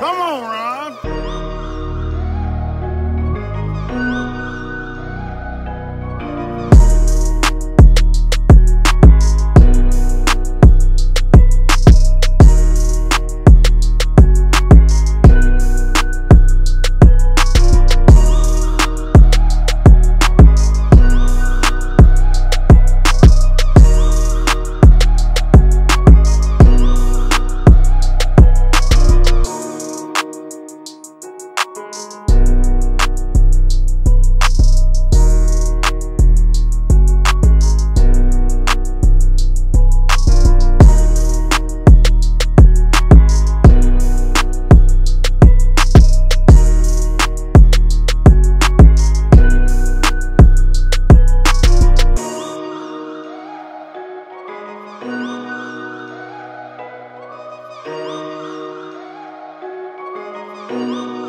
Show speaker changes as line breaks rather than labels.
Come on, Ron.
Música